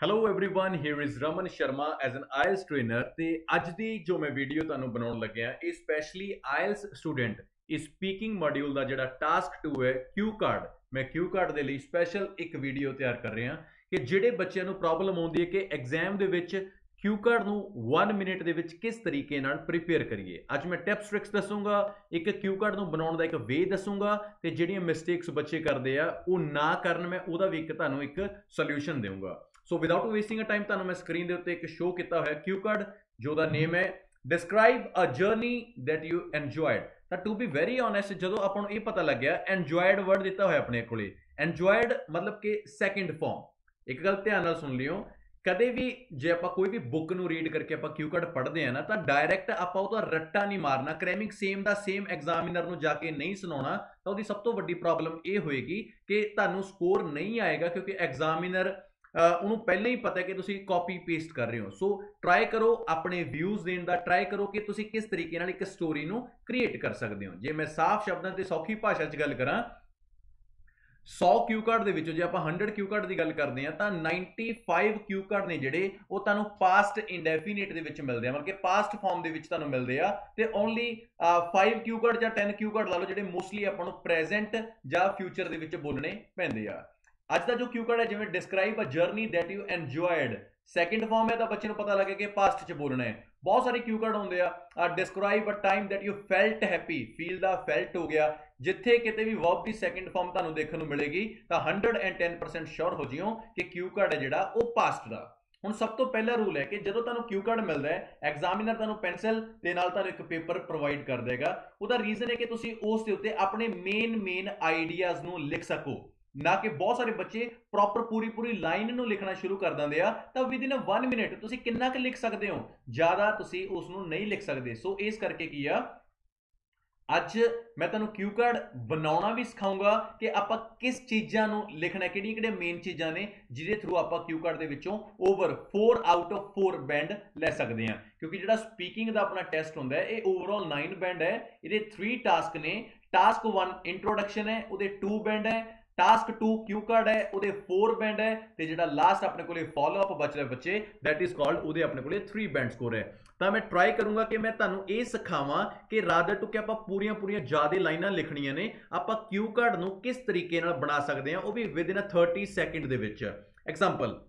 hello everyone here is Raman Sharma as an IELTS trainer ਤੇ ਅੱਜ ਦੀ ਜੋ ਮੈਂ ਵੀਡੀਓ ਤੁਹਾਨੂੰ ਬਣਾਉਣ ਲੱਗਿਆ ਇਹ ਸਪੈਸ਼ਲੀ ਆਇਲਸ ਸਟੂਡੈਂਟ ਇਸ ਸਪੀਕਿੰਗ ਮੋਡਿਊਲ ਦਾ ਜਿਹੜਾ ਟਾਸਕ 2 ਹੈ ਕਿਊ ਕਾਰਡ ਮੈਂ ਕਿਊ ਕਾਰਡ ਦੇ ਲਈ ਸਪੈਸ਼ਲ ਇੱਕ ਵੀਡੀਓ ਤਿਆਰ ਕਰ ਰਿਹਾ ਕਿ ਜਿਹੜੇ ਬੱਚਿਆਂ ਨੂੰ ਪ੍ਰੋਬਲਮ ਆਉਂਦੀ ਹੈ ਕਿ ਐਗਜ਼ਾਮ ਦੇ ਵਿੱਚ ਕਿਊ ਕਾਰਡ ਨੂੰ 1 ਮਿੰਟ ਦੇ ਵਿੱਚ ਕਿਸ ਤਰੀਕੇ ਨਾਲ ਪ੍ਰੀਪੇਅਰ ਕਰੀਏ ਅੱਜ ਮੈਂ ਟਿਪਸ ਟ੍ਰਿਕਸ ਦੱਸੂਗਾ ਇੱਕ ਕਿਊ ਕਾਰਡ ਨੂੰ ਬਣਾਉਣ ਦਾ ਇੱਕ ਵੇ ਦੱਸੂਗਾ ਤੇ ਜਿਹੜੀਆਂ ਮਿਸਟੇਕਸ ਬੱਚੇ ਕਰਦੇ ਆ ਉਹ ਨਾ ਕਰਨ ਮੈਂ ਉਹਦਾ ਵੀ ਇੱਕ ਤੁਹਾਨੂੰ ਇੱਕ ਸੋਲੂਸ਼ਨ ਦੇਵਾਂਗਾ so without wasting a time ਤੁਹਾਨੂੰ ਮੈਂ ਸਕਰੀਨ ਦੇ ਉੱਤੇ ਇੱਕ ਸ਼ੋਅ ਕੀਤਾ ਹੋਇਆ ਕਿਊ ਕਾਰਡ ਜੋ ਦਾ ਨੇਮ ਹੈ describe a journey that you enjoyed ਤਾਂ ਟੂ ਬੀ ਵੈਰੀ ਓਨੈਸਟ ਜਦੋਂ ਆਪਾਂ ਨੂੰ ਇਹ ਪਤਾ ਲੱਗਿਆ ਐਨਜੋਇਡ ਵਰਡ ਦਿੱਤਾ ਹੋਇਆ ਆਪਣੇ ਕੋਲੇ। ਐਨਜੋਇਡ ਮਤਲਬ ਕਿ ਸੈਕੰਡ ਫਾਰਮ ਇੱਕ ਗੱਲ ਧਿਆਨ ਨਾਲ ਸੁਣ ਲਿਓ, ਕਦੇ ਵੀ ਜੇ ਆਪਾਂ ਕੋਈ ਵੀ ਬੁੱਕ ਨੂੰ ਰੀਡ ਕਰਕੇ ਆਪਾਂ ਕਿਊ ਕਾਰਡ ਪੜ੍ਹਦੇ ਆ ਨਾ, ਤਾਂ ਡਾਇਰੈਕਟ ਆਪਾਂ ਉਹਦਾ ਰੱਟਾ ਨਹੀਂ ਮਾਰਨਾ ਕ੍ਰੈਮਿੰਗ ਸੇਮ ਦਾ ਸੇਮ ਐਗਜ਼ਾਮੀਨਰ ਨੂੰ ਜਾ ਕੇ ਨਹੀਂ ਸੁਣਾਉਣਾ, ਤਾਂ ਉਹਦੀ ਸਭ ਤੋਂ ਵੱਡੀ ਪ੍ਰੋਬਲਮ ਇਹ ਹੋਏਗੀ ਕਿ ਤੁਹਾਨੂੰ ਸਕੋਰ ਨਹੀਂ ਆਏਗਾ, ਕਿਉਂਕਿ ਐਗਜ਼ਾਮੀਨਰ ਉਹਨੂੰ ਪਹਿਲਾਂ ਹੀ ਪਤਾ ਹੈ ਕਿ ਤੁਸੀਂ ਕਾਪੀ ਪੇਸਟ ਕਰ ਰਹੇ ਹੋ। ਸੋ ਟਰਾਈ ਕਰੋ ਆਪਣੇ ਵਿਊਜ਼ ਦੇਣ ਦਾ ਟਰਾਈ ਕਰੋ ਕਿ ਤੁਸੀਂ ਕਿਸ ਤਰੀਕੇ ਨਾਲ ਇੱਕ ਸਟੋਰੀ ਨੂੰ ਕ੍ਰੀਏਟ ਕਰ ਸਕਦੇ ਹੋ। ਜੇ ਮੈਂ ਸਾਫ਼ ਸ਼ਬਦਾਂ ਤੇ ਸੌਖੀ ਭਾਸ਼ਾ 'ਚ ਗੱਲ ਕਰਾਂ 100 ਕਿਊ ਕਾਰਡ ਦੇ ਵਿੱਚੋਂ ਜੇ ਆਪਾਂ 100 ਕਿਊ ਕਾਰਡ ਦੀ ਗੱਲ ਕਰਦੇ ਆ ਤਾਂ 95 ਕਿਊ ਕਾਰਡ ਨੇ ਜਿਹੜੇ, ਉਹ ਤੁਹਾਨੂੰ ਪਾਸਟ ਇੰਡੈਫੀਨਿਟ ਦੇ ਵਿੱਚ ਮਿਲਦੇ ਆ। ਮਤਲਬ ਕਿ ਪਾਸਟ ਫਾਰਮ ਦੇ ਵਿੱਚ ਤੁਹਾਨੂੰ ਮਿਲਦੇ ਆ ਤੇ ਓਨਲੀ 5 ਕਿਊ ਕਾਰਡ ਜਾਂ 10 ਕਿਊ ਕਾਰਡ ਲਾ ਲਓ ਜਿਹੜੇ ਮੋਸਟਲੀ ਆਪਾਂ ਨੂੰ ਪ੍ਰੈਜ਼ੈਂਟ ਜਾਂ ਫਿਊਚਰ ਦੇ ਵਿੱਚ ਬੋਲਣੇ ਪੈਂਦੇ ਆ। ਅੱਜ ਦਾ ਜੋ ਕਿਊ ਕਾਰਡ ਹੈ, ਜਿਵੇਂ describe a journey that you enjoyed second form ਹੈ ਤਾਂ ਬੱਚੇ ਨੂੰ ਪਤਾ ਲੱਗੇ ਕਿ ਪਾਸਟ 'ਚ ਬੋਲਣਾ ਹੈ। ਬਹੁਤ ਸਾਰੇ ਕਿਊ ਕਾਰਡ ਹੁੰਦੇ ਆ describe a time that you felt happy feel the felt ਹੋ ਗਿਆ। ਜਿੱਥੇ ਕਿਤੇ ਵੀ ਵਰਬ ਦੀ ਸੈਕੰਡ ਫਾਰਮ ਤੁਹਾਨੂੰ ਦੇਖਣ ਨੂੰ ਮਿਲੇਗੀ, ਤਾਂ 110% ਸ਼ੋਰ ਹੋ ਜਿਓ ਕਿ ਕਿਊ ਕਾਰਡ ਹੈ ਜਿਹੜਾ ਉਹ ਪਾਸਟ ਦਾ। ਹੁਣ ਸਭ ਤੋਂ ਪਹਿਲਾ ਰੂਲ ਹੈ ਕਿ ਜਦੋਂ ਤੁਹਾਨੂੰ ਕਿਊ ਕਾਰਡ ਮਿਲਦਾ ਹੈ ਐਗਜ਼ਾਮੀਨਰ ਤੁਹਾਨੂੰ ਪੈਨਸਲ ਦੇ ਨਾਲ ਤੁਹਾਨੂੰ ਇੱਕ ਪੇਪਰ ਪ੍ਰੋਵਾਈਡ ਕਰ ਦੇਗਾ। ਉਹਦਾ ਰੀਜ਼ਨ ਹੈ ਕਿ ਤੁਸੀਂ ਉਸ ਦੇ ਉੱਤੇ ਆਪਣੇ ਮੇਨ ਮੇਨ ਆਈਡੀਆਜ਼ ਨੂੰ ਲਿਖ ਸਕੋ। ਨਾ ਕਿ ਬਹੁਤ ਸਾਰੇ ਬੱਚੇ ਪ੍ਰੋਪਰ ਪੂਰੀ ਪੂਰੀ ਲਾਈਨ ਨੂੰ ਲਿਖਣਾ ਸ਼ੁਰੂ ਕਰ ਦਿੰਦੇ ਆ, ਤਾਂ ਵਿਦ ਇਨ 1 ਮਿੰਟ ਤੁਸੀਂ ਕਿੰਨਾ ਕੁ ਲਿਖ ਸਕਦੇ ਹੋ? ਜ਼ਿਆਦਾ ਤੁਸੀਂ ਉਸ ਨੂੰ ਨਹੀਂ ਲਿਖ ਸਕਦੇ। ਸੋ ਇਸ ਕਰਕੇ ਕੀ ਆ? ਅੱਜ ਮੈਂ ਤੁਹਾਨੂੰ ਕਿਊ ਕਾਰਡ ਬਣਾਉਣਾ ਵੀ ਸਿਖਾਉਂਗਾ ਕਿ ਆਪਾਂ ਕਿਸ ਚੀਜ਼ਾਂ ਨੂੰ ਲਿਖਣਾ, ਕਿਹੜੀਆਂ ਕਿਹੜੀਆਂ ਮੇਨ ਚੀਜ਼ਾਂ ਨੇ ਜਿਹਦੇ ਥਰੂ ਆਪਾਂ ਕਿਊ ਕਾਰਡ ਦੇ ਵਿੱਚੋਂ ਓਵਰ 4 ਆਊਟ ਆਫ 4 ਬੈਂਡ ਲੈ ਸਕਦੇ ਹਾਂ। ਕਿਉਂਕਿ ਜਿਹੜਾ ਸਪੀਕਿੰਗ ਦਾ ਆਪਣਾ ਟੈਸਟ ਹੁੰਦਾ ਹੈ, ਇਹ ਓਵਰਆਲ 9 ਬੈਂਡ ਹੈ। ਇਹਦੇ 3 ਟਾਸਕ ਨੇ। ਟਾਸਕ 1 ਇੰਟਰੋਡਕਸ਼ਨ ਹੈ, ਉਹਦੇ 2 ਬੈਂਡ ਹੈ। ਟਾਸਕ 2 ਕਿਊ ਕਾਰਡ ਹੈ, ਉਹਦੇ 4 ਬੈਂਡ ਹੈ ਤੇ ਜਿਹੜਾ ਲਾਸਟ ਆਪਣੇ ਕੋਲੇ ਫਾਲੋ ਅਪ ਬਚ ਰਿਹਾ ਬੱਚੇ ਥੈਟ ਇਜ਼ ਕਾਲਡ ਉਹਦੇ ਆਪਣੇ ਕੋਲੇ 3 ਬੈਂਡ ਸਕੋਰ ਹੈ। ਤਾਂ ਮੈਂ ਟਰਾਈ ਕਰੂੰਗਾ ਕਿ ਮੈਂ ਤੁਹਾਨੂੰ ਇਹ ਸਿਖਾਵਾਂ ਕਿ ਰਾਦਰ ਟੂ ਕਿ ਆਪਾਂ ਪੂਰੀਆਂ ਪੂਰੀਆਂ ਜ਼ਿਆਦਾ ਲਾਈਨਾਂ ਲਿਖਣੀਆਂ ਨੇ, ਆਪਾਂ ਕਿਊ ਕਾਰਡ ਨੂੰ ਕਿਸ ਤਰੀਕੇ ਨਾਲ ਬਣਾ ਸਕਦੇ ਹਾਂ, ਉਹ ਵੀ ਵਿਦ ਇਨ 30 ਸੈਕਿੰਡ ਦੇ ਵਿੱਚ। ਐਗਜ਼ਾਮਪਲ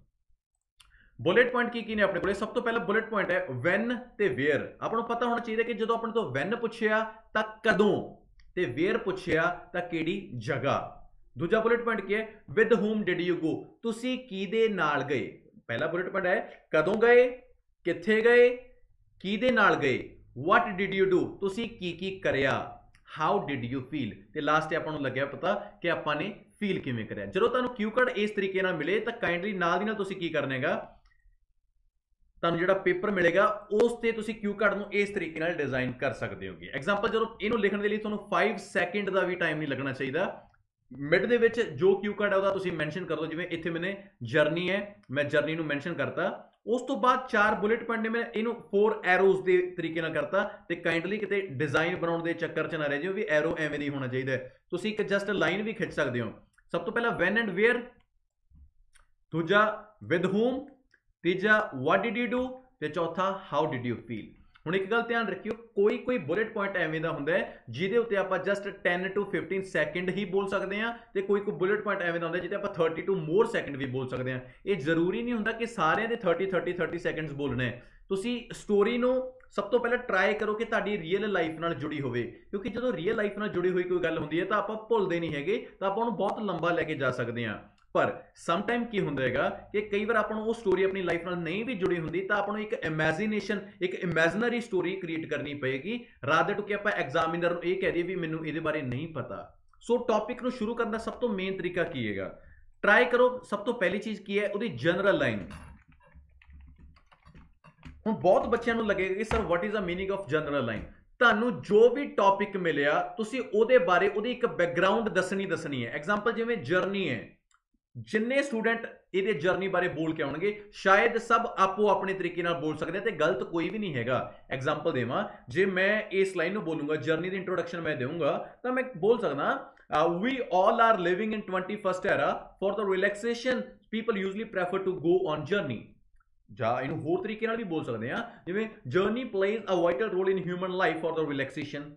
ਬੁਲੇਟ ਪੁਆਇੰਟ ਕੀ ਕੀ ਨੇ ਆਪਣੇ ਕੋਲੇ? ਸਭ ਤੋਂ ਪਹਿਲਾ ਬੁਲੇਟ ਪੁਆਇੰਟ ਹੈ ਵੈਨ ਤੇ ਵੇਅਰ ਆਪਾਂ ਨੂੰ ਪਤਾ ਹੋਣਾ ਚਾਹੀਦਾ ਕਿ ਜਦੋਂ ਆਪਣੇ ਤੋਂ ਵੈਨ ਪੁੱਛਿਆ ਤਾਂ ਕਦੋਂ, ਤੇ ਵੇਅਰ ਪੁੱਛਿਆ ਤਾਂ ਕਿਹੜੀ ਜਗ੍ਹਾ। ਦੂਜਾ ਬੁਲੇਟ ਪੁਆਇੰਟ ਕੀ ਹੈ? With whom did you go ਤੁਸੀਂ ਕਿਹਦੇ ਨਾਲ ਗਏ? ਪਹਿਲਾ ਬੁਲੇਟ ਪੁਆਇੰਟ ਹੈ ਕਦੋਂ ਗਏ? ਕਿੱਥੇ ਗਏ? ਕਿਹਦੇ ਨਾਲ ਗਏ? ਵਾਟ ਡਿਡ ਯੂ ਡੂ ਤੁਸੀਂ ਕੀ ਕੀ ਕਰਿਆ? ਹਾਊ ਡਿਡ ਯੂ ਫੀਲ ਤੇ ਲਾਸਟ ਤੇ ਆਪਾਂ ਨੂੰ ਲੱਗਿਆ ਪਤਾ ਕਿ ਆਪਾਂ ਨੇ ਫੀਲ ਕਿਵੇਂ ਕਰਿਆ। ਜਦੋਂ ਤੁਹਾਨੂੰ ਕਿਊ ਕਾਰਡ ਇਸ ਤਰੀਕੇ ਨਾਲ ਮਿਲੇ, ਤਾਂ ਕਾਈਂਡਲੀ ਨਾਲ ਦੀ ਨਾਲ ਤੁਸੀਂ ਕੀ ਕਰਨੇਗਾ ਤੁਹਾਨੂੰ ਜਿਹੜਾ ਪੇਪਰ ਮਿਲੇਗਾ, ਉਸ ਤੇ ਤੁਸੀਂ ਕਿਊ ਕਾਰਡ ਨੂੰ ਇਸ ਤਰੀਕੇ ਨਾਲ ਡਿਜ਼ਾਈਨ ਕਰ ਸਕਦੇ ਹੋਗੇ। ਐਗਜ਼ਾਮਪਲ ਜਦੋਂ ਇਹਨੂੰ ਲਿਖਣ ਦੇ ਲਈ ਤੁਹਾਨੂੰ 5 ਸੈਕਿੰਡ ਦਾ ਵੀ ਟਾਈਮ ਨਹੀਂ ਲੱਗਣਾ ਚਾਹੀਦਾ। ਮਿਡ ਦੇ ਵਿੱਚ ਜੋ ਕਿਊ ਕਾਰਡ ਹੈ ਉਹਦਾ ਤੁਸੀਂ ਮੈਂਸ਼ਨ ਕਰ ਦਿਓ, ਜਿਵੇਂ ਇੱਥੇ ਮੈਨੇ ਜਰਨੀ ਹੈ, ਮੈਂ ਜਰਨੀ ਨੂੰ ਮੈਂਸ਼ਨ ਕਰਤਾ। ਉਸ ਤੋਂ ਬਾਅਦ ਚਾਰ ਬੁਲੇਟ ਪੁਆਇੰਟ ਨੇ ਮੈਂ ਇਹਨੂੰ ਫੋਰ ਐਰੋਜ਼ ਦੇ ਤਰੀਕੇ ਨਾਲ ਕਰਤਾ ਤੇ ਕਾਈਂਡਲੀ ਕਿਤੇ ਡਿਜ਼ਾਈਨ ਬਣਾਉਣ ਦੇ ਚੱਕਰ 'ਚ ਨਾ ਰਹਿ ਜਿਓ ਵੀ ਐਰੋ ਐਵੇਂ ਦੀ ਹੋਣਾ ਚਾਹੀਦਾ ਤੁਸੀਂ ਇੱਕ ਜਸਟ ਲਾਈਨ ਵੀ ਖਿੱਚ ਸਕਦੇ ਹੋ। ਸਭ ਤੋਂ ਪਹਿਲਾਂ ਵੈਨ ਐਂਡ ਵੇਅਰ ਦੂਜਾ ਵਿਦ ਹੂਮ ਤੀਜਾ ਵਾਟ ਡਿਡ ਯੂ ਡੂ ਤੇ ਚੌਥਾ ਹਾਊ ਡਿਡ ਯੂ ਫੀਲ ਹੁਣ ਇੱਕ ਗੱਲ ਧਿਆਨ ਰੱਖਿਓ, ਕੋਈ ਕੋਈ ਬੁਲੇਟ ਪੁਆਇੰਟ ਐਵੇਂ ਦਾ ਹੁੰਦਾ ਜਿਹਦੇ ਉੱਤੇ ਆਪਾਂ ਜਸਟ 10 ਟੂ 15 ਸੈਕਿੰਡ ਹੀ ਬੋਲ ਸਕਦੇ ਹਾਂ ਤੇ ਕੋਈ ਕੋਈ ਬੁਲੇਟ ਪੁਆਇੰਟ ਐਵੇਂ ਦਾ ਹੁੰਦਾ ਜਿਹਦੇ ਆਪਾਂ 30 ਟੂ ਮੋਰ ਸੈਕਿੰਡ ਵੀ ਬੋਲ ਸਕਦੇ ਹਾਂ। ਇਹ ਜ਼ਰੂਰੀ ਨਹੀਂ ਹੁੰਦਾ ਕਿ ਸਾਰਿਆਂ ਦੇ 30 30 30 ਸੈਕਿੰਡਸ ਬੋਲਣੇ ਤੁਸੀਂ ਸਟੋਰੀ ਨੂੰ ਸਭ ਤੋਂ ਪਹਿਲਾਂ ਟਰਾਈ ਕਰੋ ਕਿ ਤੁਹਾਡੀ ਰੀਅਲ ਲਾਈਫ ਨਾਲ ਜੁੜੀ ਹੋਵੇ। ਕਿਉਂਕਿ ਜਦੋਂ ਰੀਅਲ ਲਾਈਫ ਨਾਲ ਜੁੜੀ ਹੋਈ ਕੋਈ ਗੱਲ ਹੁੰਦੀ ਹੈ, ਤਾਂ ਆਪਾਂ ਭੁੱਲਦੇ ਨਹੀਂ ਹੈਗੇ, ਤਾਂ ਆਪਾਂ ਉਹਨੂੰ ਬਹੁਤ ਲੰਬਾ ਲੈ ਕੇ ਜਾ ਸਕਦੇ ਹਾਂ। ਪਰ ਸਮ ਟਾਈਮ ਕੀ ਹੁੰਦਾ ਹੈਗਾ ਕਿ ਕਈ ਵਾਰ ਆਪਾਂ ਨੂੰ ਉਹ ਸਟੋਰੀ ਆਪਣੀ ਲਾਈਫ ਨਾਲ ਨਹੀਂ ਵੀ ਜੁੜੀ ਹੁੰਦੀ ਤਾਂ ਆਪਾਂ ਨੂੰ ਇੱਕ ਇਮੇਜਿਨੇਸ਼ਨ ਇੱਕ ਇਮੇਜਿਨਰੀ ਸਟੋਰੀ ਕ੍ਰੀਏਟ ਕਰਨੀ ਪਏਗੀ ਰਾਦਰ ਟੂ ਕਿ ਆਪਾਂ ਐਗਜ਼ਾਮੀਨਰ ਨੂੰ ਇਹ ਕਹਿ ਦਈਏ ਵੀ ਮੈਨੂੰ ਇਹਦੇ ਬਾਰੇ ਨਹੀਂ ਪਤਾ। ਸੋ ਟੌਪਿਕ ਨੂੰ ਸ਼ੁਰੂ ਕਰਨ ਦਾ ਸਭ ਤੋਂ ਮੇਨ ਤਰੀਕਾ ਕੀ ਹੈਗਾ? ਟਰਾਈ ਕਰੋ, ਸਭ ਤੋਂ ਪਹਿਲੀ ਚੀਜ਼ ਕੀ ਹੈ? ਉਹਦੀ ਜਨਰਲ ਲਾਈਨ ਹੁਣ ਬਹੁਤ ਬੱਚਿਆਂ ਨੂੰ ਲੱਗੇਗਾ ਕਿ sir what is a meaning of general line ਤੁਹਾਨੂੰ ਜੋ ਵੀ ਟੌਪਿਕ ਮਿਲਿਆ, ਤੁਸੀਂ ਉਹਦੇ ਬਾਰੇ ਉਹਦੀ ਇੱਕ ਬੈਕਗ੍ਰਾਉਂਡ ਦੱਸਣੀ ਦੱਸਣੀ ਹੈ। ਐਗਜ਼ਾਮਪਲ ਜਿਵੇਂ ਜਰਨੀ ਹੈ। ਜਿੰਨੇ ਸਟੂਡੈਂਟ ਇਹਦੇ ਜਰਨੀ ਬਾਰੇ ਬੋਲ ਕੇ ਆਉਣਗੇ, ਸ਼ਾਇਦ ਸਭ ਆਪੋ ਆਪਣੇ ਤਰੀਕੇ ਨਾਲ ਬੋਲ ਸਕਦੇ ਤੇ ਗਲਤ ਕੋਈ ਵੀ ਨਹੀਂ ਹੈਗਾ। ਐਗਜ਼ਾਮਪਲ ਦੇਵਾਂ, ਜੇ ਮੈਂ ਇਸ ਲਾਈਨ ਨੂੰ ਬੋਲੂੰਗਾ ਜਰਨੀ ਦੀ ਇੰਟਰੋਡਕਸ਼ਨ ਮੈਂ ਦੇਵਾਂਗਾ, ਤਾਂ ਮੈਂ ਬੋਲ ਸਕਦਾ we all are living in 21st era. For the relaxation people usually prefer to go on journey ਜਾਂ ਇਹਨੂੰ ਹੋਰ ਤਰੀਕੇ ਨਾਲ ਵੀ ਬੋਲ ਸਕਦੇ ਆ, ਜਿਵੇਂ journey plays a vital role in human life for the relaxation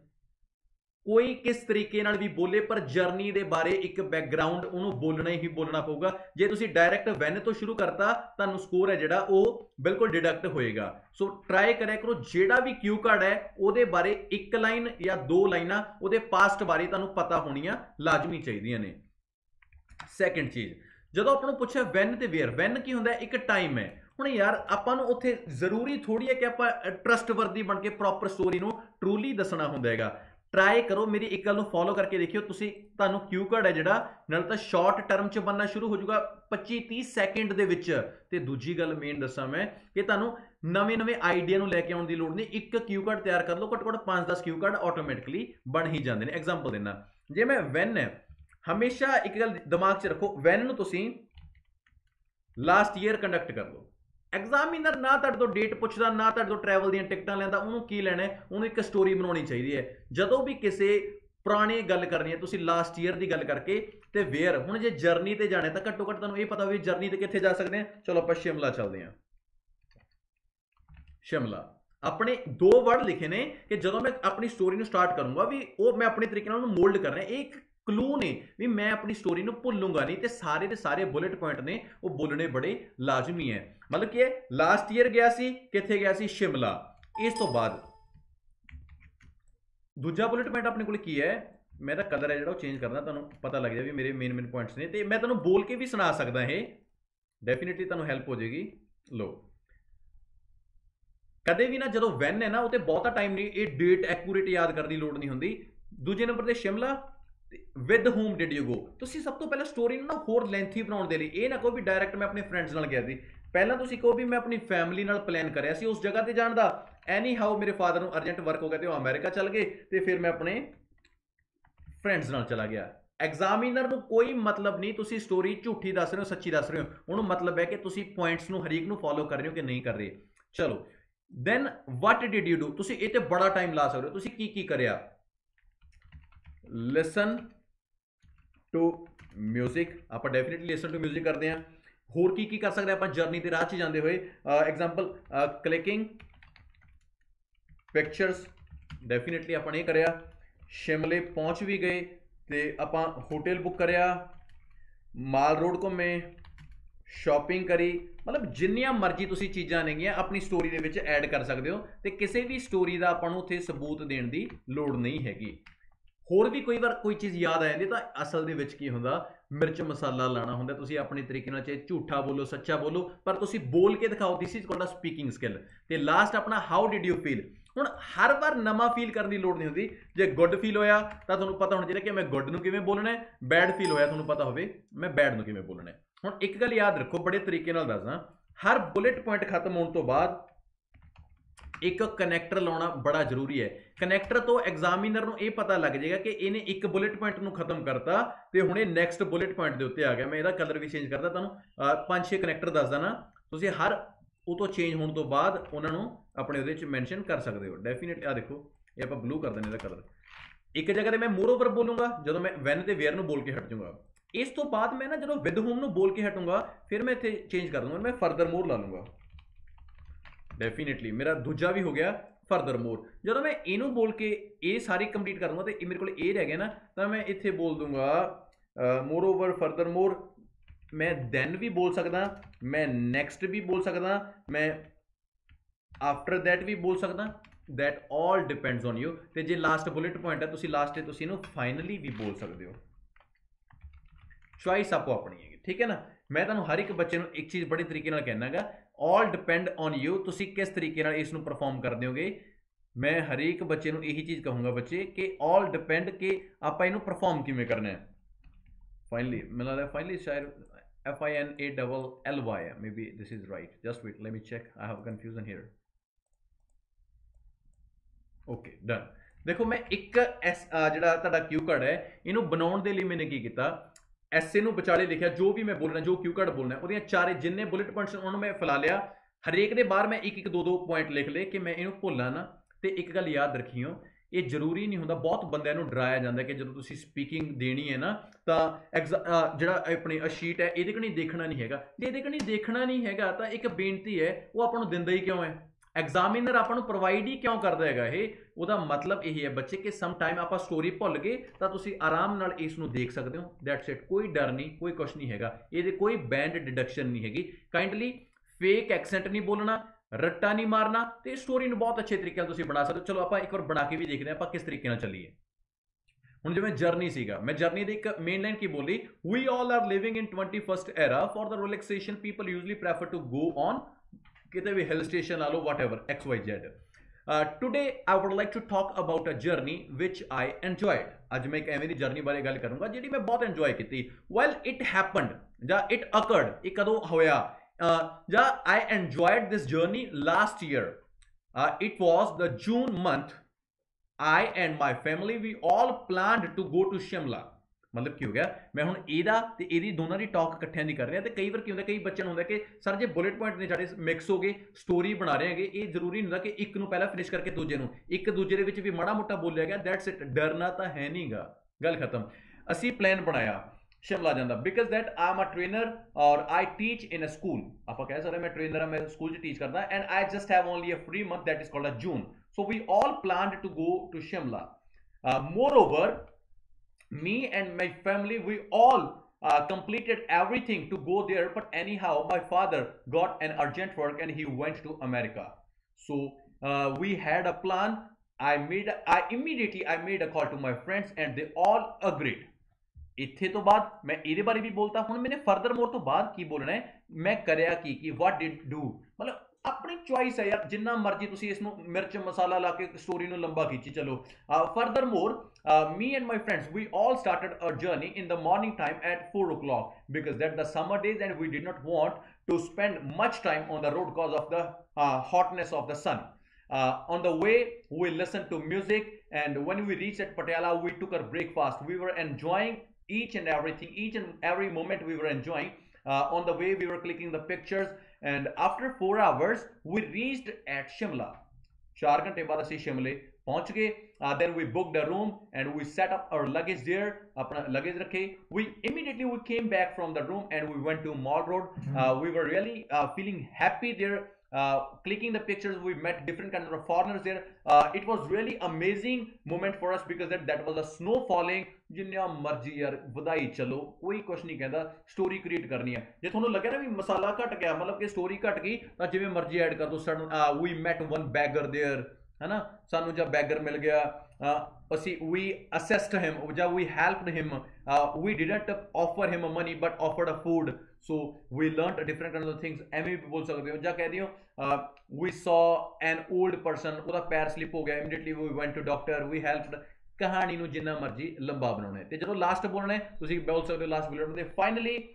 ਕੋਈ ਕਿਸ ਤਰੀਕੇ ਨਾਲ ਵੀ ਬੋਲੇ, ਪਰ ਜਰਨੀ ਦੇ ਬਾਰੇ ਇੱਕ ਬੈਕਗ੍ਰਾਉਂਡ ਉਹਨੂੰ ਬੋਲਣਾ ਹੀ ਬੋਲਣਾ ਪਊਗਾ। ਜੇ ਤੁਸੀਂ ਡਾਇਰੈਕਟ ਵੈਨ ਤੋਂ ਸ਼ੁਰੂ ਕਰਤਾ, ਤੁਹਾਨੂੰ ਸਕੋਰ ਹੈ ਜਿਹੜਾ, ਉਹ ਬਿਲਕੁਲ ਡਿਡਕਟ ਹੋਏਗਾ। ਸੋ ਟਰਾਈ ਕਰਿਆ ਕਰੋ, ਜਿਹੜਾ ਵੀ ਕਿਊ ਕਾਰਡ ਹੈ, ਉਹਦੇ ਬਾਰੇ ਇੱਕ ਲਾਈਨ ਜਾਂ ਦੋ ਲਾਈਨਾਂ ਉਹਦੇ ਪਾਸਟ ਬਾਰੇ ਤੁਹਾਨੂੰ ਪਤਾ ਹੋਣੀਆਂ ਲਾਜ਼ਮੀ ਚਾਹੀਦੀਆਂ ਨੇ। ਸੈਕੰਡ ਚੀਜ਼, ਜਦੋਂ ਆਪਾਂ ਨੂੰ ਪੁੱਛਿਆ ਵੈਨ ਤੇ ਵੇਅਰ ਵੈਨ ਕੀ ਹੁੰਦਾ ਇੱਕ ਟਾਈਮ ਹੈ। ਹੁਣ ਯਾਰ, ਆਪਾਂ ਨੂੰ ਉੱਥੇ ਜ਼ਰੂਰੀ ਥੋੜੀ ਹੈ ਕਿ ਆਪਾਂ ਟਰਸਟਵਰਦੀ ਬਣ ਕੇ ਪ੍ਰੋਪਰ ਸਟੋਰੀ ਨੂੰ ਟਰੂਲੀ ਦੱਸਣਾ ਹੁੰਦਾ ਹੈਗਾ। ਟਰਾਈ ਕਰੋ, ਮੇਰੀ ਇੱਕ ਗੱਲ ਨੂੰ ਫੋਲੋ ਕਰਕੇ ਦੇਖਿਓ, ਤੁਸੀਂ, ਤੁਹਾਨੂੰ ਕਿਊ ਕਾਰਡ ਹੈ ਜਿਹੜਾ, ਨਾਲ ਤਾਂ ਸ਼ਾਰਟ ਟਰਮ ਚ ਬੰਨਣਾ ਸ਼ੁਰੂ ਹੋ ਜਾਊਗਾ 25 30 ਸੈਕਿੰਡ ਦੇ ਵਿੱਚ। ਤੇ ਦੂਜੀ ਗੱਲ ਮੇਨ ਦੱਸਾਂ ਮੈਂ ਕਿ ਤੁਹਾਨੂੰ ਨਵੇਂ-ਨਵੇਂ ਆਈਡੀਆ ਨੂੰ ਲੈ ਕੇ ਆਉਣ ਦੀ ਲੋੜ ਨਹੀਂ। ਇੱਕ ਕਿਊ ਕਾਰਡ ਤਿਆਰ ਕਰ ਲਓ ਘੱਟੋ ਘੱਟ 5-10 ਕਿਊ ਕਾਰਡ ਆਟੋਮੈਟਿਕਲੀ ਬਣ ਹੀ ਜਾਂਦੇ ਨੇ। ਐਗਜ਼ਾਮਪਲ ਦੇਣਾ ਜੇ ਮੈਂ ਵੈਨ ਹੈ, ਹਮੇਸ਼ਾ ਇੱਕ ਗੱਲ ਦਿਮਾਗ 'ਚ ਰੱਖੋ ਵੈਨ ਨੂੰ ਤੁਸੀਂ ਲਾਸਟ ਈਅਰ ਕੰਡਕਟ ਕਰ ਲਓ। ਐਗਜ਼ਾਮੀਨਰ ਨਾ ਤੁਹਾਡੇ ਤੋਂ ਡੇਟ ਪੁੱਛਦਾ, ਨਾ ਤੁਹਾਡੇ ਤੋਂ ਟਰੈਵਲ ਦੀਆਂ ਟਿਕਟਾਂ ਲੈਂਦਾ, ਉਹਨੂੰ ਕੀ ਲੈਣਾ ਉਹਨੂੰ ਇੱਕ ਸਟੋਰੀ ਬਣਾਉਣੀ ਚਾਹੀਦੀ ਹੈ। ਜਦੋਂ ਵੀ ਕਿਸੇ ਪੁਰਾਣੀ ਗੱਲ ਕਰਨੀ ਹੈ, ਤੁਸੀਂ ਲਾਸਟ ਈਅਰ ਦੀ ਗੱਲ ਕਰਕੇ ਤੇ ਵੇਅਰ ਹੁਣ ਜੇ ਜਰਨੀ ਤੇ ਜਾਣਾ ਤਾਂ ਘੱਟੋ ਘੱਟ ਤੁਹਾਨੂੰ ਇਹ ਪਤਾ ਹੋਵੇ ਜਰਨੀ ਤੇ ਕਿੱਥੇ ਜਾ ਸਕਦੇ ਆ ਚਲੋ ਆਪਾਂ ਸ਼ਿਮਲਾ ਚੱਲਦੇ ਆ ਸ਼ਿਮਲਾ। ਆਪਣੇ ਦੋ ਵਰਡ ਲਿਖੇ ਨੇ ਕਿ ਜਦੋਂ ਮੈਂ ਆਪਣੀ ਸਟੋਰੀ ਨੂੰ ਸਟਾਰਟ ਕਰੂੰਗਾ ਵੀ ਉਹ ਮੈਂ ਆਪਣੇ ਤਰੀਕੇ ਨਾਲ ਉਹਨੂੰ ਮੋਲਡ ਕਰ ਰਿਹਾ, ਇਹ ਇੱਕ ਕਲੂ ਨੇ ਵੀ ਮੈਂ ਆਪਣੀ ਸਟੋਰੀ ਨੂੰ ਭੁੱਲੂੰਗਾ ਨਹੀਂ ਤੇ ਸਾਰੇ ਦੇ ਸਾਰੇ ਬੁਲੇਟ ਪੁਆਇੰਟ ਨੇ, ਉਹ ਬੋਲਣੇ ਬੜੇ ਲਾਜ਼ਮੀ ਹੈ। ਮਤਲਬ ਕਿ ਲਾਸਟ ਈਅਰ ਗਿਆ ਸੀ, ਕਿੱਥੇ ਗਿਆ ਸੀ? ਸ਼ਿਮਲਾ। ਇਸ ਤੋਂ ਬਾਅਦ ਦੂਜਾ ਬੁਲੇਟ ਪੁਆਇੰਟ ਆਪਣੇ ਕੋਲ ਕੀ ਹੈ? ਮੈਂ ਤਾਂ ਕਲਰ ਹੈ ਜਿਹੜਾ ਉਹ ਚੇਂਜ ਕਰਨਾ, ਤੁਹਾਨੂੰ ਪਤਾ ਲੱਗ ਜਾਵੇ ਵੀ ਮੇਰੇ ਮੇਨ ਮੇਨ ਪੁਆਇੰਟਸ ਨੇ। ਤੇ ਮੈਂ ਤੁਹਾਨੂੰ ਬੋਲ ਕੇ ਵੀ ਸੁਣਾ ਸਕਦਾ ਇਹ। ਡੈਫੀਨਿਟਲੀ ਤੁਹਾਨੂੰ ਹੈਲਪ ਹੋ ਜਾਏਗੀ। ਲੋ ਕਦੇ ਵੀ ਨਾ ਜਦੋਂ ਵੈਨ ਹੈ ਨਾ, ਉਹ ਤੇ ਬਹੁਤਾ ਟਾਈਮ ਨਹੀਂ, ਇਹ ਡੇਟ ਐਕੂਰੇਟ ਯਾਦ ਕਰਨ ਦੀ ਲੋੜ ਨਹੀਂ ਹੁੰਦੀ। ਦੂਜੇ ਨੰਬਰ ਤੇ Shimla with whom did you go ਤੁਸੀਂ ਸਭ ਤੋਂ ਪਹਿਲਾਂ ਸਟੋਰੀ ਨੂੰ ਨਾ ਹੋਰ ਲੈਂਥੀ ਬਣਾਉਣ ਦੇ ਲਈ, ਇਹ ਨਾ ਕਹੋ ਵੀ ਡਾਇਰੈਕਟ ਮੈਂ ਆਪਣੇ ਫਰੈਂਡਸ ਨਾਲ ਗਿਆ ਸੀ। ਪਹਿਲਾਂ ਤੁਸੀਂ ਕਹੋ ਵੀ ਮੈਂ ਆਪਣੀ ਫੈਮਿਲੀ ਨਾਲ ਪਲਾਨ ਕਰਿਆ ਸੀ ਉਸ ਜਗ੍ਹਾ ਤੇ ਜਾਣ ਦਾ ਐਨੀ ਹਾਊ ਮੇਰੇ ਫਾਦਰ ਨੂੰ ਅਰਜੈਂਟ ਵਰਕ ਹੋ ਗਿਆ ਤੇ ਉਹ ਅਮਰੀਕਾ ਚਲ ਗਏ ਤੇ ਫਿਰ ਮੈਂ ਆਪਣੇ ਫਰੈਂਡਸ ਨਾਲ ਚਲਾ ਗਿਆ ਐਗਜ਼ਾਮੀਨਰ ਨੂੰ ਕੋਈ ਮਤਲਬ ਨਹੀਂ ਤੁਸੀਂ ਸਟੋਰੀ ਝੂਠੀ ਦੱਸ ਰਹੇ ਹੋ ਸੱਚੀ ਦੱਸ ਰਹੇ ਹੋ ਉਹਨੂੰ ਮਤਲਬ ਹੈ ਕਿ ਤੁਸੀਂ ਪੁਆਇੰਟਸ ਨੂੰ ਹਰੀਕ ਨੂੰ ਫੋਲੋ ਕਰ ਰਹੇ ਹੋ ਕਿ ਨਹੀਂ ਕਰ ਰਹੇ ਚਲੋ then what did you do ਤੁਸੀਂ ਇਹ ਤੇ ਬੜਾ ਟਾਈਮ ਲਾ ਸਕਦੇ ਹੋ ਤੁਸੀਂ ਕੀ ਕੀ ਕਰਿਆ ਲਿਸਨ ਟੂ 뮤직 ਆਪਾਂ ਡੈਫੀਨਿਟਲੀ ਲਿਸਨ ਟੂ 뮤직 ਕਰਦੇ ਹਾਂ ਹੋਰ ਕੀ ਕੀ ਕਰ ਸਕਦੇ ਆਪਾਂ ਜਰਨੀ ਦੇ ਰਾਹ 'ਚ ਜਾਂਦੇ ਹੋਏ ਐਗਜ਼ਾਮਪਲ ਕਲਿਕਿੰਗ ਪਿਕਚਰਸ ਡੈਫੀਨਿਟਲੀ ਆਪਾਂ ਨੇ ਕਰਿਆ। ਸ਼ਿਮਲੇ ਪਹੁੰਚ ਵੀ ਗਏ ਤੇ ਆਪਾਂ ਹੋਟਲ ਬੁੱਕ ਕਰਿਆ, ਮਾਲ ਰੋਡ ਘੁੰਮੇ ਸ਼ਾਪਿੰਗ ਕਰੀ। ਮਤਲਬ ਜਿੰਨੀਆਂ ਮਰਜ਼ੀ ਤੁਸੀਂ ਚੀਜ਼ਾਂ ਨੇਗੀਆਂ, ਆਪਣੀ ਸਟੋਰੀ ਦੇ ਵਿੱਚ ਐਡ ਕਰ ਸਕਦੇ ਹੋ ਤੇ ਕਿਸੇ ਵੀ ਸਟੋਰੀ ਦਾ ਆਪਾਂ ਨੂੰ ਉੱਥੇ ਸਬੂਤ ਦੇਣ ਦੀ ਲੋੜ ਨਹੀਂ ਹੈਗੀ। ਹੋਰ ਵੀ ਕੋਈ ਵਾਰ ਕੋਈ ਚੀਜ਼ ਯਾਦ ਆ ਜਾਂਦੀ ਤਾਂ ਅਸਲ ਦੇ ਵਿੱਚ ਕੀ ਹੁੰਦਾ? ਮਿਰਚ ਮਸਾਲਾ ਲਾਣਾ ਹੁੰਦਾ, ਤੁਸੀਂ ਆਪਣੇ ਤਰੀਕੇ ਨਾਲ ਚਾਹੇ ਝੂਠਾ ਬੋਲੋ, ਸੱਚਾ ਬੋਲੋ, ਪਰ ਤੁਸੀਂ ਬੋਲ ਕੇ ਦਿਖਾਓ this is called a speaking skill ਤੇ ਲਾਸਟ ਆਪਣਾ ਹਾਊ ਡਿਡ ਯੂ ਫੀਲ ਹੁਣ ਹਰ ਵਾਰ ਨਵਾਂ ਫੀਲ ਕਰਨ ਦੀ ਲੋੜ ਨਹੀਂ ਹੁੰਦੀ। ਜੇ ਗੁੱਡ ਫੀਲ ਹੋਇਆ, ਤਾਂ ਤੁਹਾਨੂੰ ਪਤਾ ਹੋਣਾ ਚਾਹੀਦਾ ਕਿ ਮੈਂ ਗੁੱਡ ਨੂੰ ਕਿਵੇਂ ਬੋਲਣਾ ਹੈ ਬੈਡ ਫੀਲ ਹੋਇਆ, ਤੁਹਾਨੂੰ ਪਤਾ ਹੋਵੇ ਮੈਂ ਬੈਡ ਨੂੰ ਕਿਵੇਂ ਬੋਲਣਾ ਹੈ। ਹੁਣ ਇੱਕ ਗੱਲ ਯਾਦ ਰੱਖੋ, ਬੜੇ ਤਰੀਕੇ ਨਾਲ ਦੱਸਦਾ, ਹਰ ਬੁਲੇਟ ਪੁਆਇੰਟ ਖਤਮ ਹੋਣ ਤੋਂ ਬਾਅਦ ਇੱਕ ਕਨੈਕਟਰ ਲਾਉਣਾ ਬੜਾ ਜ਼ਰੂਰੀ ਹੈ। ਕਨੈਕਟਰ ਤੋਂ ਐਗਜ਼ਾਮੀਨਰ ਨੂੰ ਇਹ ਪਤਾ ਲੱਗ ਜਾਏਗਾ ਕਿ ਇਹਨੇ ਇੱਕ ਬੁਲੇਟ ਪੁਆਇੰਟ ਨੂੰ ਖਤਮ ਕਰਤਾ ਤੇ ਹੁਣ ਇਹ ਨੈਕਸਟ ਬੁਲੇਟ ਪੁਆਇੰਟ ਦੇ ਉੱਤੇ ਆ ਗਿਆ। ਮੈਂ ਇਹਦਾ ਕਲਰ ਵੀ ਚੇਂਜ ਕਰਦਾ ਤੁਹਾਨੂੰ। ਪੰਜ ਛੇ ਕਨੈਕਟਰ ਦੱਸ ਨਾ ਤੁਸੀਂ ਹਰ ਉਹ ਤੋਂ ਚੇਂਜ ਹੋਣ ਤੋਂ ਬਾਅਦ ਉਹਨਾਂ ਨੂੰ ਆਪਣੇ ਉਹਦੇ ਵਿੱਚ ਮੈਂਸ਼ਨ ਕਰ ਸਕਦੇ ਹੋ। ਡੈਫੀਨਿਟਲੀ ਆ ਦੇਖੋ, ਇਹ ਆਪਾਂ ਬਲੂ ਕਰ ਦਿੰਦੇ ਇਹਦਾ ਕਲਰ ਇੱਕ ਜਗ੍ਹਾ ਤੇ ਮੈਂ ਮੋਰ ਓਵਰ ਬੋਲੂੰਗਾ, ਜਦੋਂ ਮੈਂ ਵੈਨ ਤੇ ਵੇਅਰ ਨੂੰ ਬੋਲ ਕੇ ਹਟ ਜਾਊਂਗਾ ਇਸ ਤੋਂ ਬਾਅਦ ਮੈਂ ਨਾ ਜਦੋਂ ਵਿਦ ਹੋਮ ਨੂੰ ਬੋਲ ਕੇ ਹਟੂੰਗਾ, ਫਿਰ ਮੈਂ ਇੱਥੇ ਚੇਂਜ ਕਰ ਦੂੰਗਾ, ਮੈਂ ਫਰਦਰ ਮੋਰ ਲਾ ਲੂੰਗਾ। ਡੈਫੀਨਿਟਲੀ ਮੇਰਾ ਦੂਜਾ ਵੀ ਹੋ ਗਿਆ ਫਰਦਰ ਮੋਰ ਜਦੋਂ ਮੈਂ ਇਹਨੂੰ ਬੋਲ ਕੇ ਇਹ ਸਾਰੀ ਕੰਪਲੀਟ ਕਰ ਕਰੂੰਗਾ ਤੇ ਇਹ ਮੇਰੇ ਕੋਲ ਇਹ ਰਹਿ ਗਿਆ ਨਾ, ਤਾਂ ਮੈਂ ਇੱਥੇ ਬੋਲ ਦੂੰਗਾ ਮੋਰ ਓਵਰ ਫਰਦਰ ਮੋਰ ਮੈਂ ਦੈਨ ਵੀ ਬੋਲ ਸਕਦਾ, ਮੈਂ ਨੈਕਸਟ ਵੀ ਬੋਲ ਸਕਦਾ, ਮੈਂ ਆਫਟਰ ਦੈਟ ਵੀ ਬੋਲ ਸਕਦਾ। That all depends on you ਤੇ ਜੇ ਲਾਸਟ ਬੁਲੇਟ ਪੁਆਇੰਟ ਹੈ, ਤੁਸੀਂ ਲਾਸਟ ਤੇ ਤੁਸੀਂ ਇਹਨੂੰ ਫਾਈਨਲੀ ਵੀ ਬੋਲ ਸਕਦੇ ਹੋ। ਚੁਆਇਸ ਆਪੋ ਆਪਣੀ ਹੈਗੀ, ਠੀਕ ਹੈ ਨਾ? ਮੈਂ ਤੁਹਾਨੂੰ ਹਰ ਇੱਕ ਬੱਚੇ ਨੂੰ ਇੱਕ ਚੀਜ਼ ਬੜੇ ਤਰੀਕੇ ਨਾਲ ਕਹਿਣਾਗਾ ਆਲ ਡਿਪੈਂਡ ਔਨ ਯੂ ਤੁਸੀਂ ਕਿਸ ਤਰੀਕੇ ਨਾਲ ਇਸ ਨੂੰ ਪਰਫਾਰਮ ਕਰਦੇ ਹੋਗੇ? ਮੈਂ ਹਰੇਕ ਬੱਚੇ ਨੂੰ ਇਹੀ ਚੀਜ਼ ਕਹੂੰਗਾ ਬੱਚੇ ਕਿ ਆਲ ਡਿਪੈਂਡ ਕਿ ਆਪਾਂ ਇਹਨੂੰ ਪਰਫਾਰਮ ਕਿਵੇਂ ਕਰਨਾ ਹੈ। ਫਾਈਨਲੀ ਮੈਨੂੰ ਲੱਗਦਾ ਫਾਈਨਲੀ ਸ਼ਾਇਦ F I N A double L Y maybe this is right. Just wait, let me check. I have confusion here. Okay, done. ਦੇਖੋ, ਮੈਂ ਇੱਕ ਐਸ ਜਿਹੜਾ ਤੁਹਾਡਾ ਕਿਊ ਕਾਰਡ ਹੈ, ਇਹਨੂੰ ਬਣਾਉਣ ਦੇ ਲਈ ਮੈਨੇ ਕੀ ਕੀਤਾ? ਐਸੇ ਨੂੰ ਵਿਚਾਲੇ ਲਿਖਿਆ, ਜੋ ਵੀ ਮੈਂ ਬੋਲਣਾ, ਜੋ ਕਿਊ ਕਾਰਡ ਬੋਲਣਾ, ਉਹਦੀਆਂ ਚਾਰੇ ਜਿੰਨੇ ਬੁਲੇਟ ਪੁਆਇੰਟਸ ਉਹਨਾਂ ਨੂੰ ਮੈਂ ਫੈਲਾ ਲਿਆ। ਹਰੇਕ ਦੇ ਬਾਹਰ ਮੈਂ ਇੱਕ ਇੱਕ ਦੋ ਦੋ ਪੁਆਇੰਟ ਲਿਖ ਲਏ ਕਿ ਮੈਂ ਇਹਨੂੰ ਭੁੱਲਾਂ ਨਾ। ਤੇ ਇੱਕ ਗੱਲ ਯਾਦ ਰੱਖਿਓ, ਇਹ ਜ਼ਰੂਰੀ ਨਹੀਂ ਹੁੰਦਾ, ਬਹੁਤ ਬੰਦਿਆਂ ਨੂੰ ਡਰਾਇਆ ਜਾਂਦਾ ਕਿ ਜਦੋਂ ਤੁਸੀਂ ਸਪੀਕਿੰਗ ਦੇਣੀ ਹੈ ਨਾ, ਤਾਂ ਐਗਜ਼ਾ- ਜਿਹੜਾ ਆਪਣੀ ਸ਼ੀਟ ਹੈ, ਇਹਦੇ ਕਣੀ ਦੇਖਣਾ ਨਹੀਂ ਹੈਗਾ। ਜੇ ਇਹਦੇ ਕਣੀ ਦੇਖਣਾ ਨਹੀਂ ਹੈਗਾ, ਤਾਂ ਇੱਕ ਬੇਨਤੀ ਹੈ, ਉਹ ਆਪਾਂ ਨੂੰ ਦਿੰਦਾ ਹੀ ਕਿਉਂ ਹੈ? ਐਗਜ਼ਾਮੀਨਰ ਆਪਾਂ ਨੂੰ ਪ੍ਰੋਵਾਈਡ ਹੀ ਕਿਉਂ ਕਰਦਾ ਹੈਗਾ ਇਹ? ਉਹਦਾ ਮਤਲਬ ਇਹ ਹੈ ਬੱਚੇ ਕਿ ਸਮ ਟਾਈਮ ਆਪਾਂ ਸਟੋਰੀ ਭੁੱਲ ਗਏ ਤਾਂ ਤੁਸੀਂ ਆਰਾਮ ਨਾਲ ਇਸ ਨੂੰ ਦੇਖ ਸਕਦੇ ਹੋ। ਦੈਟਸ ਇਟ ਕੋਈ ਡਰ ਨਹੀਂ, ਕੋਈ ਕੁਝ ਨਹੀਂ ਹੈਗਾ। ਇਹਦੇ ਕੋਈ ਬੈਂਡ ਡਿਡਕਸ਼ਨ ਨਹੀਂ ਹੈਗੀ। ਕਾਈਂਡਲੀ ਫੇਕ ਐਕਸੈਂਟ ਨਹੀਂ ਬੋਲਣਾ, ਰੱਟਾ ਨਹੀਂ ਮਾਰਨਾ ਤੇ ਸਟੋਰੀ ਨੂੰ ਬਹੁਤ ਅੱਛੇ ਤਰੀਕੇ ਨਾਲ ਤੁਸੀਂ ਬਣਾ ਸਕਦੇ ਹੋ। ਚਲੋ ਆਪਾਂ ਇੱਕ ਵਾਰ ਬਣਾ ਕੇ ਵੀ ਦੇਖਦੇ ਹਾਂ, ਆਪਾਂ ਕਿਸ ਤਰੀਕੇ ਨਾਲ ਚੱਲੀਏ। ਹੁਣ ਜਿਵੇਂ ਜਰਨੀ ਸੀਗਾ, ਮੈਂ ਜਰਨੀ ਦੀ ਇੱਕ ਮੇਨ ਲਾਈਨ ਕੀ ਬੋਲੀ? We all are living in 21st era. Relaxation people relaxation, people to go on go on ਕਿਤੇ ਵੀ ਹਿਲ ਸਟੇਸ਼ਨ ਲਾ ਲਓ whatever xyz uh, today i would like to talk about a journey which i enjoyed ਅੱਜ ਮੈਂ ਇੱਕ ਐਵੇਂ ਦੀ journey ਬਾਰੇ ਗੱਲ ਕਰੂੰਗਾ ਜਿਹੜੀ ਮੈਂ ਬਹੁਤ ਇੰਜੋਏ ਕੀਤੀ well it happened ਜਾਂ it occurred ਇਹ ਕਦੋਂ ਹੋਇਆ uh, ਜਾਂ i enjoyed this journey last year uh, it was the june month I and my family we all planned to go to Shimla ਮਤਲਬ ਕੀ ਹੋ ਗਿਆ? ਮੈਂ ਹੁਣ ਇਹਦਾ ਤੇ ਇਹਦੀ ਦੋਨਾਂ ਦੀ ਟਾਕ ਇਕੱਠਿਆਂ ਦੀ ਕਰ ਰਿਹਾ ਤੇ ਕਈ ਵਾਰ ਕੀ ਹੁੰਦਾ, ਕਈ ਬੱਚਿਆਂ ਨੂੰ ਹੁੰਦਾ ਕਿ ਸਰ ਜੇ ਬੁਲੇਟ ਪੁਆਇੰਟ ਨੇ ਸਾਡੇ ਮਿਕਸ ਹੋ ਗਏ ਸਟੋਰੀ ਬਣਾ ਰਹੇ ਹੈਗੇ, ਇਹ ਜ਼ਰੂਰੀ ਨਹੀਂ ਹੁੰਦਾ ਕਿ ਇੱਕ ਨੂੰ ਪਹਿਲਾਂ ਫਿਨਿਸ਼ ਕਰਕੇ ਦੂਜੇ ਨੂੰ, ਇੱਕ ਦੂਜੇ ਦੇ ਵਿੱਚ ਵੀ ਮਾੜਾ ਮੋਟਾ ਬੋਲਿਆ ਗਿਆ ਦੈਟਸ ਇਟ ਡਰਨਾ ਤਾਂ ਹੈ ਨਹੀਂਗਾ ਗੱਲ ਖਤਮ। ਅਸੀਂ ਪਲਾਨ ਬਣਾਇਆ ਸ਼ਿਮਲਾ ਜਾਂਦਾ because that I am a trainer or I teach in a school ਆਪਾਂ ਕਹਿ ਸਕਦੇ ਮੈਂ ਟ੍ਰੇਨਰ ਹਾਂ, ਮੈਂ ਸਕੂਲ 'ਚ ਟੀਚ ਕਰਦਾ and I just have only a free month that is called a June so we all planned to go to Shimla moreover me and my family we all uh, completed everything to go there but anyhow my father got an urgent work and he went to america so uh, we had a plan i made i immediately i made a call to my friends and they all agreed ਇੱਥੇ ਤੋਂ ਬਾਅਦ ਮੈਂ ਇਹਦੇ ਬਾਰੇ ਵੀ ਬੋਲਤਾ ਹੁਣ ਮੈਨੇ further ਮੋਰ ਤੋਂ ਬਾਅਦ ਕੀ ਬੋਲਣਾ ਹੈ ਮੈਂ ਕਰਿਆ ਕੀ ਕੀ ਵਾਟ ਡਿਡ ਡੂ ਮਤਲਬ ਆਪਣੀ ਚੁਆਇਸ ਹੈ ਯਾਰ ਜਿੰਨਾ ਮਰਜ਼ੀ ਤੁਸੀਂ ਇਸ ਨੂੰ ਮਿਰਚ ਮਸਾਲਾ ਲਾ ਕੇ ਸਟੋਰੀ ਨੂੰ ਲੰਬਾ ਖਿੱਚੀ ਚਲੋ further more me and my friends we all started our journey in the morning time at 4 o'clock because that the summer days and we did not want to spend much time on the road because of the uh, hotness of the sun uh, on the way we listened to music and when we reached at patiala we took our breakfast we were enjoying each and everything each and every moment we were enjoying uh, on the way we were clicking the pictures and after 4 hours we reached at shimla 4 ਘੰਟੇ ਬਾਅਦ ਅਸੀਂ ਸ਼ਿਮਲੇ ਪਹੁੰਚ ਗਏ then we booked a room and we set up our luggage there ਆਪਣਾ luggage ਰੱਖੇ we immediately we came back from the room and we went to mall road uh, we were really uh, feeling happy there uh, clicking the pictures we met different kinds of foreigners there uh, it was really amazing moment for us because that, that was a snow falling ਜਿੰਨਾ ਮਰਜ਼ੀ ਯਾਰ ਵਧਾਈ ਚਲੋ ਕੋਈ ਕੁਝ ਨਹੀਂ ਕਹਿੰਦਾ story create ਕਰਨੀ ਹੈ ਜੇ ਤੁਹਾਨੂੰ ਲੱਗਿਆ ਨਾ ਵੀ ਮਸਾਲਾ ਘਟ ਗਿਆ ਮਤਲਬ ਕਿ ਸਟੋਰੀ ਘਟ ਗਈ ਤਾਂ ਜਿਵੇਂ ਮਰਜ਼ੀ ਐਡ ਕਰ ਦੋ sudden we met one beggar there ਹੈਨਾ ਸਾਨੂੰ ਜਦ ਬੈਗਰ ਮਿਲ ਗਿਆ ਅਸੀਂ we assessed him ਜਾਂ we helped him uh, we didn't offer him money but offered a food so we learned different kinds of things ਐਵੇਂ ਵੀ ਬੋਲ ਸਕਦੇ ਹੋ ਜਾਂ ਕਹਿ ਦਿਓ we saw an old person ਉਹਦਾ ਪੈਰ ਸਲਿਪ ਹੋ ਗਿਆ immediately we went to doctor we helped ਕਹਾਣੀ ਨੂੰ ਜਿੰਨਾ ਮਰਜ਼ੀ ਲੰਬਾ ਬਣਾਉਣਾ ਹੈ ਤੇ ਜਦੋਂ ਲਾਸਟ ਬੋਲਣਾ ਹੈ ਤੁਸੀਂ ਬੋਲ ਸਕਦੇ ਹੋ ਲਾਸਟ ਬੁਲੇਟ ਤੇ finally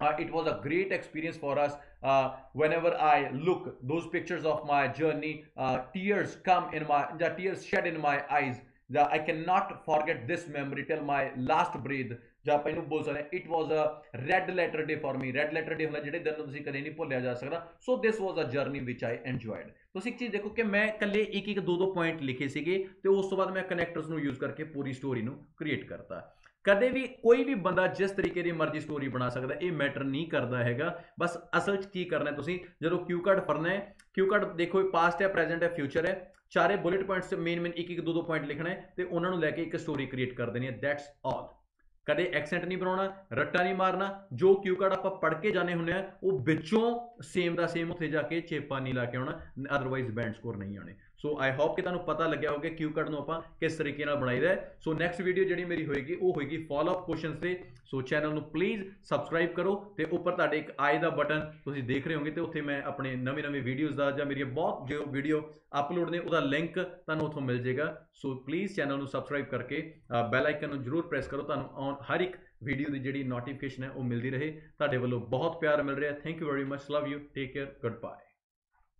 uh, it was a great experience for us uh, whenever i look those pictures of my journey uh, tears come in my the tears shed in my eyes the, i cannot forget this memory till my last breath ਜਾਂ ਆਪਾਂ ਇਹਨੂੰ ਬੋਲ ਸਕਦੇ ਹਾਂ it was a red letter day for me red letter day ਹੁੰਦਾ ਜਿਹੜੇ ਦਿਨ ਨੂੰ ਤੁਸੀਂ ਕਦੇ ਨਹੀਂ ਭੁੱਲਿਆ ਜਾ ਸਕਦਾ। ਸੋ ਦਿਸ ਵਾਸ ਅ ਜਰਨੀ ਵਿਚ ਆਈ ਐਂਜੋਇਡ ਤੁਸੀਂ ਇੱਕ ਚੀਜ਼ ਦੇਖੋ ਕਿ ਮੈਂ ਇਕੱਲੇ ਇੱਕ ਇੱਕ ਦੋ ਦੋ ਪੁਆਇੰਟ ਲਿਖੇ ਸੀਗੇ ਤੇ ਉਸ ਤੋਂ ਬਾਅਦ ਮੈਂ ਕਨੈਕਟਰਸ ਨੂੰ ਯੂਜ਼ ਕਰਕੇ ਪੂਰੀ ਸਟੋਰੀ ਨੂੰ ਕ੍ਰੀਏਟ ਕਰਤਾ। ਕਦੇ ਵੀ ਕੋਈ ਵੀ ਬੰਦਾ ਜਿਸ ਤਰੀਕੇ ਦੀ ਮਰਜ਼ੀ ਸਟੋਰੀ ਬਣਾ ਸਕਦਾ, ਇਹ ਮੈਟਰ ਨਹੀਂ ਕਰਦਾ ਹੈਗਾ। ਬਸ ਅਸਲ 'ਚ ਕੀ ਕਰਨਾ ਤੁਸੀਂ? ਜਦੋਂ ਕਿਊ ਕਾਰਡ ਫੜਨਾ ਹੈ ਕਿਊ ਕਾਰਡ ਦੇਖੋ ਪਾਸਟ ਹੈ ਪ੍ਰੈਜ਼ੈਂਟ ਹੈ ਫਿਊਚਰ ਹੈ। ਚਾਰੇ ਬੁਲੇਟ ਪੁਆਇੰਟਸ ਮੇਨ ਮੇਨ ਇੱਕ ਇੱਕ ਦੋ ਦੋ ਪੁਆਇੰਟ ਲਿਖਣਾ ਹੈ ਤੇ ਉਹਨਾਂ ਨੂੰ ਲੈ ਕੇ ਇੱਕ ਸਟੋਰੀ ਕ੍ਰੀਏਟ ਕਰ ਦੇਣੀ ਹੈ। ਦੈਟਸ ਆਲ ਕਦੇ ਐਕਸੈਂਟ ਨਹੀਂ ਬਣਾਉਣਾ, ਰੱਟਾ ਨਹੀਂ ਮਾਰਨਾ, ਜੋ ਕਿਊ ਕਾਰਡ ਆਪਾਂ ਪੜ੍ਹ ਕੇ ਜਾਣੇ ਹੁੰਦੇ ਆ, ਉਹ ਵਿੱਚੋਂ ਸੇਮ ਦਾ ਸੇਮ ਉੱਥੇ ਜਾ ਕੇ ਚੇਪਾ ਨਹੀਂ ਲਾ ਕੇ ਆਉਣਾ ਅਦਰਵਾਈਜ਼ ਬੈਂਡ ਸਕੋਰ ਨਹੀਂ ਆਣੇ ਸੋ ਆਈ ਹੋਪ ਕਿ ਤੁਹਾਨੂੰ ਪਤਾ ਲੱਗਿਆ ਹੋਵੇ ਕਿਊ ਕਾਰਡ ਨੂੰ ਆਪਾਂ ਕਿਸ ਤਰੀਕੇ ਨਾਲ ਬਣਾਈਦਾ ਹੈ। ਸੋ ਨੈਕਸਟ ਵੀਡੀਓ ਜਿਹੜੀ ਮੇਰੀ ਹੋਏਗੀ, ਉਹ ਹੋਏਗੀ ਫਾਲੋ ਅਪ ਕੁਐਸਚਨਸ ਤੇ। ਸੋ ਚੈਨਲ ਨੂੰ ਪਲੀਜ਼ ਸਬਸਕ੍ਰਾਈਬ ਕਰੋ ਤੇ ਉੱਪਰ ਤੁਹਾਡੇ ਇੱਕ ਆਈ ਦਾ ਬਟਨ ਤੁਸੀਂ ਦੇਖ ਰਹੇ ਹੋਗੇ ਤੇ ਉੱਥੇ ਮੈਂ ਆਪਣੇ ਨਵੇਂ ਨਵੇਂ ਵੀਡੀਓਜ਼ ਦਾ ਜਾਂ ਮੇਰੀਆਂ ਬਹੁਤ ਜੋ ਵੀਡੀਓ ਅਪਲੋਡ ਨੇ, ਉਹਦਾ ਲਿੰਕ ਤੁਹਾਨੂੰ ਉੱਥੋਂ ਮਿਲ ਜਾਏਗਾ। ਸੋ ਪਲੀਜ਼ ਚੈਨਲ ਨੂੰ ਸਬਸਕ੍ਰਾਈਬ ਕਰਕੇ ਬੈਲ ਆਈਕਨ ਨੂੰ ਜਰੂਰ ਪ੍ਰੈਸ ਕਰੋ। ਤੁਹਾਨੂੰ ਹਰ ਇੱਕ ਵੀਡੀਓ ਦੀ ਜਿਹੜੀ ਨੋਟੀਫਿਕੇਸ਼ਨ ਹੈ, ਉਹ ਮਿਲਦੀ ਰਹੇ। ਤੁਹਾਡੇ ਵੱਲੋਂ ਬਹੁਤ ਪਿਆਰ ਮਿਲ ਰਿਹਾ। Thank you very much love you take care good bye